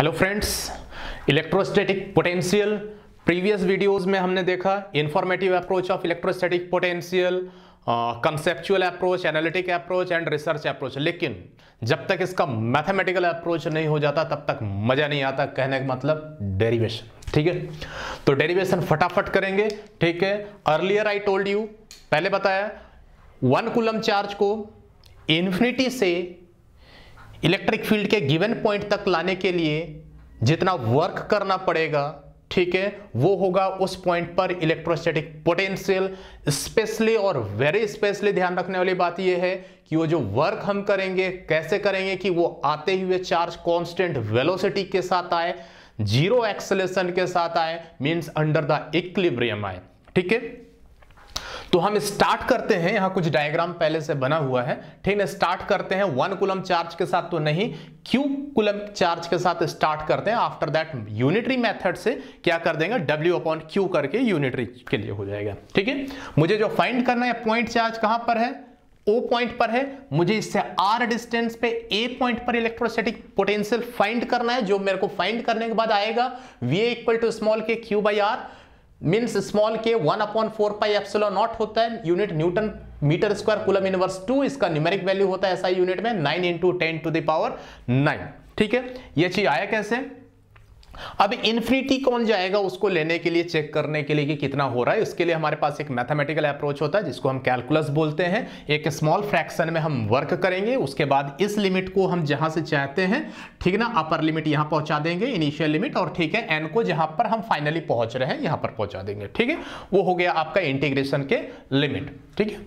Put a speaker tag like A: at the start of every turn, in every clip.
A: Hello friends electrostatic potential previous videos में हमने देखा informative approach of electrostatic potential conceptual approach analytic approach and research approach लेकिन जब तक इसका मैथमेटिकल अप्रोच नहीं हो जाता, तब तक मज़ा नहीं आता कहने का मतलब डेरिवेशन ठीक है? तो डेरिवेशन फटाफट करेंगे, ठीक है? अर्लियर आई टोल्ड यू पहले बताया वन कुलम चार्ज को इन्फिनिटी से इलेक्ट्रिक फ़ील्ड के गिवन पॉइंट तक लाने के लिए जितना वर्क करना पड़ेगा, ठीक है, वो होगा उस पॉइंट पर इलेक्ट्रोस्टैटिक पोटेंशियल। स्पेशली और वेरी स्पेशली ध्यान रखने वाली बात यह है कि वो जो वर्क हम करेंगे, कैसे करेंगे कि वो आते हुए चार्ज कांस्टेंट वेलोसिटी के साथ आए ज़ीरो एक्सलेशन के साथ आए मींस अंडर द इक्विलिब्रियम आए, ठीक है? तो हम स्टार्ट करते हैं। यहाँ कुछ डायग्राम पहले से बना हुआ है। ठीक है स्टार्ट करते हैं। वन कुलम चार्ज के साथ तो नहीं क्यू कुलम चार्ज के साथ स्टार्ट करते हैं। आफ्टर दैट यूनिटरी मेथड से क्या कर देंगे? डब्ल्यू अपॉन क्यू करके यूनिटरी के लिए हो जाएगा। ठीक है? मुझे जो फाइंड करना है पॉइंट चार्ज कहाँ पर है? ओ पॉइंट पर है। मुझे इससे आर डिस्टेंस पे ए पॉइंट पर इलेक्ट्रोस्टैटिक पोटेंशियल फाइंड करना है। जो मेरे को फाइंड करने के बाद आएगा V equal to small K Q by R means small K one upon four pi epsilon naught होता है, unit newton metre square coulomb inverse two, इसका न्यूमेरिक वैल्यू होता है ऐसा यूनिट में nine into ten to the power nine ठीक है? ये चीज़ आया कैसे? अब इन्फिनिटी कौन जाएगा उसको लेने के लिए चेक करने के लिए कि कितना हो रहा है। इसके लिए हमारे पास एक मैथमेटिकल अप्रोच होता है, जिसको हम कैलकुलस बोलते हैं। एक स्मॉल फ्रैक्शन में हम वर्क करेंगे, उसके बाद इस लिमिट को हम जहाँ से चाहते हैं, ठीक ना अपर लिमिट यहाँ पहुँचा देंगे इनिशियल लिमिट और ठीक है एन को जहाँ पर हम फाइनली पहुँच रहे हैं, यहाँ पर पहुँचा देंगे, ठीक है? वो हो गया आपका इंटीग्रेशन के लिमिट ठीक है?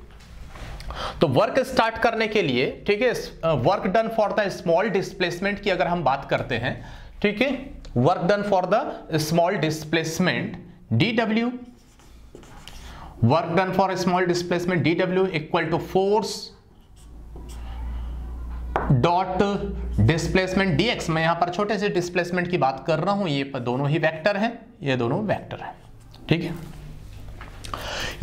A: तो वर्क स्टार्ट करने के लिए, ठीक है work done for the small displacement की अगर हम बात करते हैं, ठीक है? Work done for the small displacement dw work done for a small displacement dw equal to force dot displacement dx मैं यहाँ पर छोटे से डिस्प्लेसमेंट की बात कर रहा हूँ। ये पर दोनों ही वेक्टर हैं। ये दोनों वेक्टर हैं। ठीक है?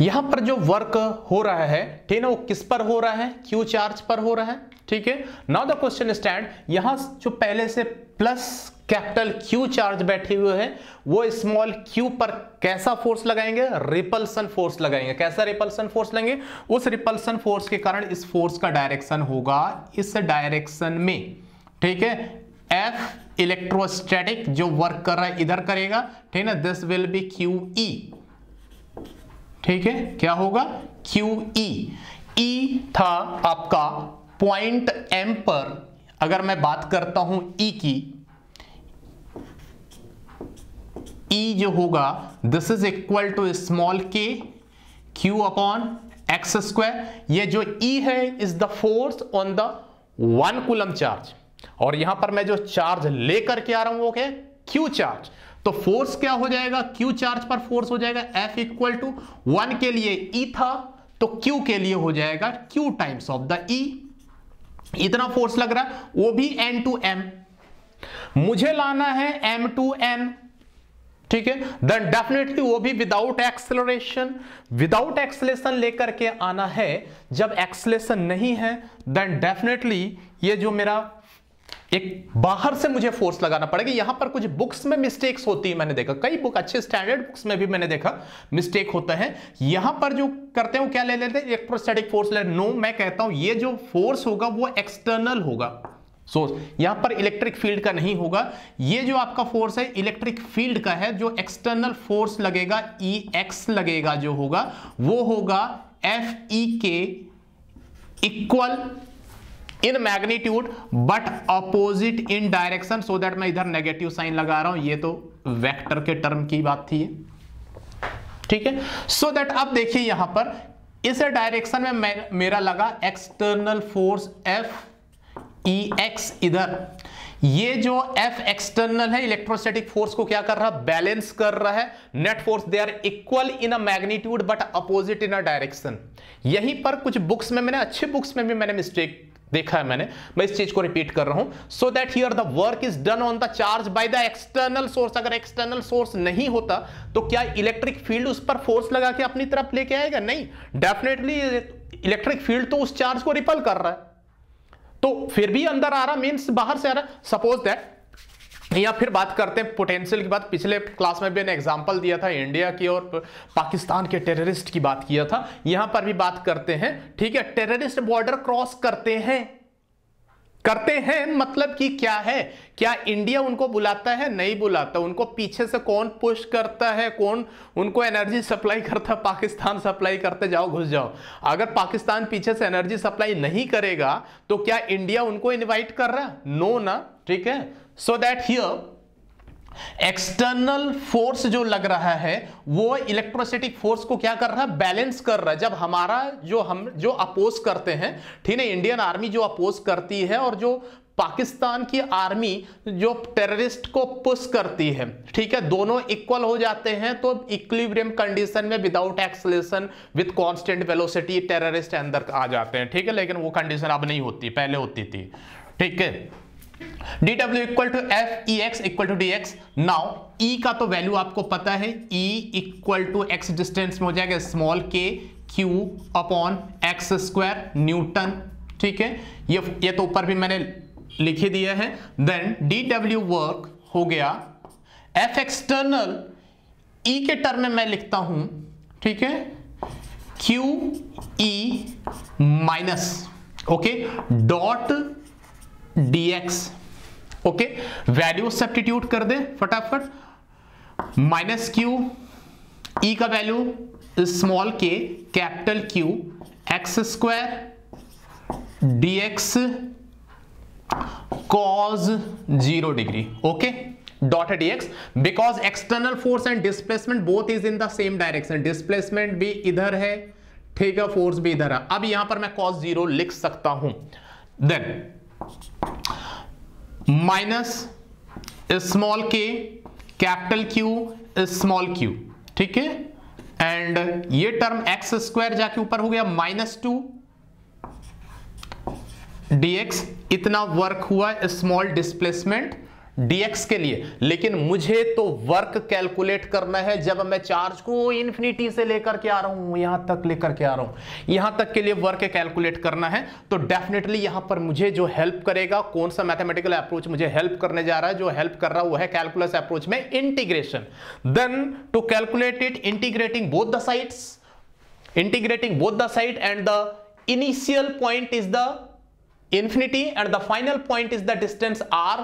A: यहाँ पर जो वर्क हो रहा है ठीक है वो किस पर हो रहा है? क्यू चार्ज पर हो रहा है। ठीक है? नाउ द क्वेश्चन स्टैंड यहाँ जो पहले से प्लस कैपिटल क्यू चार्ज बैठे हुए हैं, वो स्मॉल क्यू पर कैसा फोर्स लगाएँगे? रिपल्सन फोर्स लगाएँगे। कैसा रिपल्सन फोर्स लेंगे? उस रिपल्सन फोर्स के कारण इस फोर्स का डायरेक्शन होगा इस डायरेक्शन में। ठीक है? एफ़ इलेक्ट्रोस्टैटिक जो वर्क कर रहा है, इधर करेगा। ठीक है this will be Q E ठीक है? क्या होगा? क्यू ई ई था आपका पॉइंट एम पर अगर मैं बात करता हूँ ई e की ई e जो होगा this is equal to small K Q upon X square ये जो ई e है is the force on the one coulomb charge और यहाँ पर मैं जो चार्ज लेकर के आ रहा हूँ, वो क्या क्यू चार्ज तो फोर्स क्या हो जाएगा? क्यू चार्ज पर फोर्स हो जाएगा एफ़ इक्वल टू वन के लिए ई e था तो क्यू के लिए हो जाएगा Q times of the E इतना फोर्स लग रहा है, वो भी एन टू एम मुझे लाना है एम टू एन ठीक है? देन डेफिनेटली वो भी विदाउट एक्सेलरेशन विदाउट एक्सलेशन लेकर के आना है, जब एक्सलेशन नहीं है देन डेफिनेटली ये जो मेरा एक बाहर से मुझे फोर्स लगाना पड़ेगा। यहाँ पर कुछ बुक्स में मिस्टेक्स होती है, मैंने देखा। कई बुक अच्छे स्टैंडर्ड बुक्स में भी मैंने देखा मिस्टेक होता है। यहाँ पर जो करते हैं, वो क्या ले लेते हैं? इलेक्ट्रोस्टैटिक फोर्स ले। नो मैं कहता हूँ, ये जो फोर्स होगा, वो एक्सटर्नल होगा। सोर्स यहाँ पर इलेक्ट्रिक फ़ील्ड का नहीं होगा। ये जो आपका फोर्स है इलेक्ट्रिक फ़ील्ड का है, जो एक्सटर्नल फोर्स लगेगा ई e एक्स लगेगा जो होगा, वो होगा एफ़ ई के equal in magnitude but opposite in direction so that मैं इधर नेगेटिव साइन लगा रहा हूँ। ये तो वेक्टर के टर्म की बात थी ठीक है? सो दैट अब देखिए यहाँ पर, इस डायरेक्शन में मेरा लगा external force F E X इधर। ये जो एफ़ एक्सटर्नल है इलेक्ट्रोस्टैटिक फोर्स को क्या कर रहा है? बैलेंस कर रहा है। Net force they are equal in a magnitude but opposite in a direction यहीं पर कुछ बुक्स में मैंने, अच्छे बुक्स में भी मैंने मिस्टेक देखा है मैंने। मैं इस चीज़ को रिपीट कर रहा हूँ so that here the work is done on the charge by the external source अगर एक्सटर्नल सोर्स नहीं होता तो क्या इलेक्ट्रिक फ़ील्ड उस पर फोर्स लगा के अपनी तरफ़ लेके आएगा? नहीं। डेफिनेटली इलेक्ट्रिक फ़ील्ड तो उस चार्ज को रिपल कर रहा है। तो फिर भी अंदर आ रहा मीन्स बाहर से आ रहा सपोज़ दैट या फिर बात करते हैं पोटेंशियल की बात। पिछले क्लास में भी मैंने एग्जांपल दिया था इंडिया की और पाकिस्तान के टेररिस्ट की बात किया था। यहाँ पर भी बात करते हैं, ठीक है? टेररिस्ट बॉर्डर क्रॉस करते हैं। करते हैं मतलब कि क्या है? क्या इंडिया उनको बुलाता है? नहीं बुलाता। उनको पीछे से कौन पुश करता है? कौन उनको एनर्जी सप्लाई करता है? पाकिस्तान सप्लाई करते जाओ, घुस जाओ। अगर पाकिस्तान पीछे से एनर्जी सप्लाई नहीं करेगा तो क्या इंडिया उनको इनवाइट कर रहा? नो ना? ठीक है? So that here external force जो लग रहा है, वो इलेक्ट्रोस्टैटिक फोर्स को क्या कर रहा है? बैलेंस कर रहा है। जब हमारा जो हम, जो अपोज करते हैं, ठीक है इंडियन आर्मी जो अपोज करती है और जो पाकिस्तान की आर्मी जो टेररिस्ट को पुश करती है, ठीक है, दोनों इक्वल हो जाते हैं तो इक्विलिब्रियम कंडीशन में without acceleration with constant velocity terrorist अंदर आ जाते हैं, ठीक है, लेकिन वो कंडीशन अब नहीं होती, पहले होती थी, ठीक है। Dw equal to F E X equal to D X now E का तो वैल्यू आपको पता है E equal to X distance में हो जाएगा small K Q upon X square newton ठीक है? ये ये तो ऊपर भी मैंने लिख दिया है। देन डी डब्ल्यू वर्क हो गया। एफ़ एक्सटर्नल ई के टर्म में मैं लिखता हूँ। ठीक है? Q E minus okay dot dx. Okay value substitute कर दे, फटाफट. माइनस क्यू ई का value small K capital Q X square D X cos zero degree okay dot X because external force and displacement both is in the same direction displacement भी इधर है ठीक है force भी इधर है. अब यहाँ पर मैं कॉस ज़ीरो लिख सकता हूँ. Then minus small K, capital Q small Q ठीक है? एंड ये टर्म एक्स स्क्वायर जाके ऊपर हो गया माइनस टू डीएक्स इतना वर्क हुआ स्मॉल डिस्प्लेसमेंट dx के लिए। लेकिन मुझे तो वर्क कैलकुलेट करना है जब मैं चार्ज को इन्फिनिटी से लेकर के आ रहा हूँ, यहाँ तक लेकर के आ रहा हूँ। यहाँ तक के लिए वर्क कैलकुलेट करना है तो डेफिनेटली यहाँ पर मुझे जो हेल्प करेगा, कौन सा मैथमेटिकल अप्रोच मुझे हेल्प करने जा रहा है, जो हेल्प कर रहा है वो है कैलकुलस अप्रोच में integration then to calculate it integrating both the sides integrating both the side and the initial point is the infinity and the final point is the distance r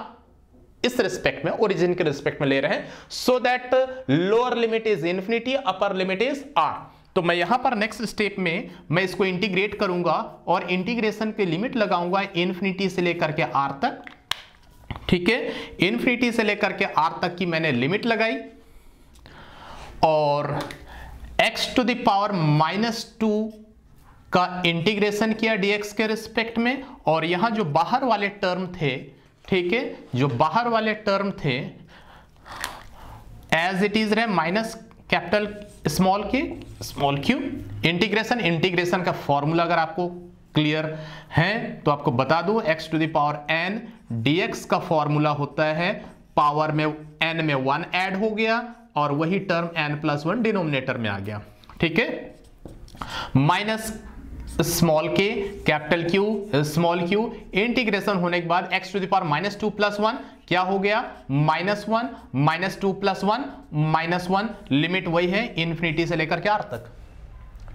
A: इस respect में origin के respect में ले रहे हैं। So that lower limit is infinity upper limit is R तो मैं यहाँ पर नेक्स्ट स्टेप में मैं इसको इंटीग्रेट करूँगा और इंटीग्रेशन के लिमिट लगाऊँगा इंफिनिटी से लेकर के आर तक। ठीक है? इंफिनिटी से लेकर के आर तक की मैंने लिमिट लगाई। और x to the power minus two का इंटीग्रेशन किया डीएक्स के रिस्पेक्ट में। और यहाँ जो बाहर वाले टर्म थे ठीक है? जो बाहर वाले टर्म थे एज इट इज़ रहे minus capital small K small Q integration integration का फॉर्मूला अगर आपको क्लियर है तो आपको बता दू X to the power N DX का फॉर्मूला होता है पावर में एन में वन ऐड हो गया, और वही term N plus one denominator में आ गया। ठीक है? Minus small K capital Q small Q integration होने के बाद X to the power minus two plus one क्या हो गया? Minus one minus two plus one minus one limit वही है इंफिनिटी से लेकर के आर तक।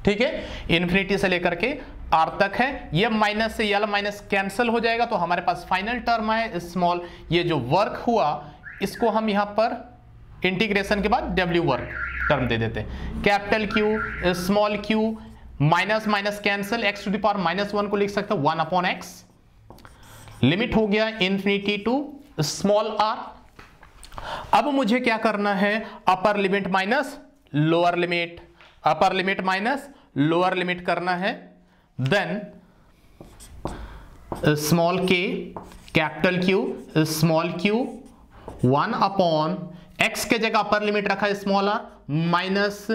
A: ठीक है? इंफिनिटी से लेकर के आर तक है। ये माइनस से यल माइनस कैंसिल हो जाएगा तो हमारे पास फाइनल टर्म है स्मॉल ये जो वर्क हुआ, इसको हम यहाँ पर इंटीग्रेशन के बाद डब्ल्यू वर्क टर्म दे देते capital Q small Q minus minus cancel X to the power minus one को लिख सकते वन अपॉन एक्स लिमिट हो गया इंफिनिटी टू स्मॉल आर अब मुझे क्या करना है? Upper limit minus lower limit upper limit minus lower limit करना है। Then small K capital Q small Q one upon X के जगह अपर लिमिट रखा स्मॉल आर माइनस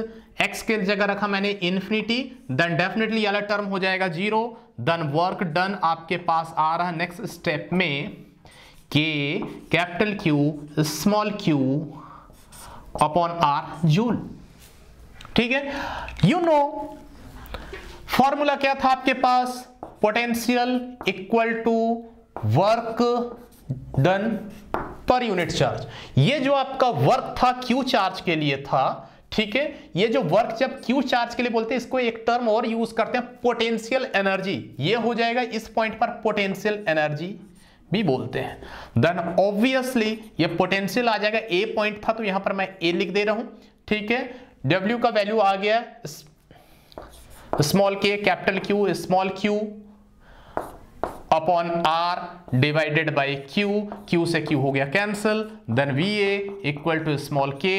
A: एक्स के जगह रखा मैंने इंफिनिटी देन डेफिनेटली वाला टर्म हो जाएगा ज़ीरो देन वर्क डन आपके पास आ रहा नेक्स्ट स्टेप में K capital Q small Q upon R joule ठीक है? यू नो फॉर्मूला क्या था आपके पास? Potential equal to work done per unit charge. ये जो आपका वर्क था क्यू चार्ज के लिए था, ठीक है? ये जो वर्क जब क्यू चार्ज के लिए बोलते हैं, इसको एक टर्म और यूज़ करते हैं, पोटेंशियल एनर्जी। ये हो जाएगा इस पॉइंट पर पोटेंशियल एनर्जी भी बोलते हैं। देन ऑब्वियसली ये पोटेंशियल आ जाएगा। ए पॉइंट था तो यहाँ पर मैं ए लिख दे रहा हूँ, ठीक है? डब्ल्यू का वैल्यू आ गया small k capital Q small q upon r divided by q q से क्यू हो गया cancel then V A equal to small k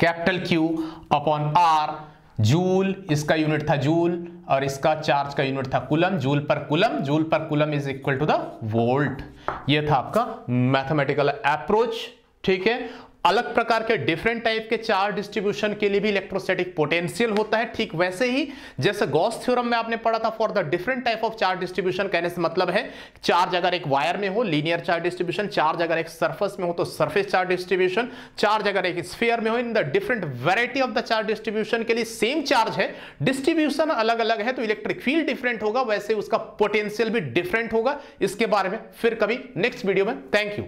A: capital Q upon r joule इसका यूनिट था जूल और इसका चार्ज का यूनिट था कुलम जूल पर coulomb joule per coulomb is equal to the volt ये था आपका मैथमेटिकल अप्रोच ठीक है? अलग प्रकार के डिफरेंट टाइप के चार्ज डिस्ट्रीब्यूशन के लिए भी इलेक्ट्रोस्टैटिक पोटेंशियल होता है। ठीक वैसे ही, जैसे गॉस थ्योरम में आपने पढ़ा था for the different type of charge distribution कहने से मतलब है चार्ज अगर एक वायर में हो लीनियर चार्ज डिस्ट्रीब्यूशन चार्ज अगर एक सरफेस में हो तो सर्फेस चार्ज डिस्ट्रीब्यूशन चार्ज अगर एक स्फीयर में हो। In the different variety of the charge distribution के लिए सेम चार्ज है। डिस्ट्रीब्यूशन अलग अलग है तो इलेक्ट्रिक फ़ील्ड डिफरेंट होगा, वैसे उसका पोटेंशियल भी डिफरेंट होगा। इसके बारे में फिर कभी नेक्स्ट वीडियो में। Thank you